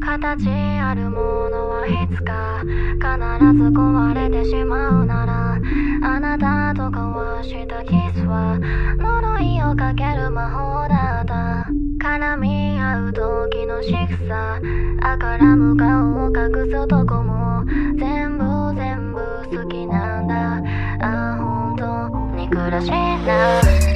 形あるものはいつか必ず壊れてしまうならあなたと交わしたキスは呪いをかける魔法だった。絡み合う時の仕草あからむ顔を隠すとこも全部全部好きなんだ。あ本当に苦しいな。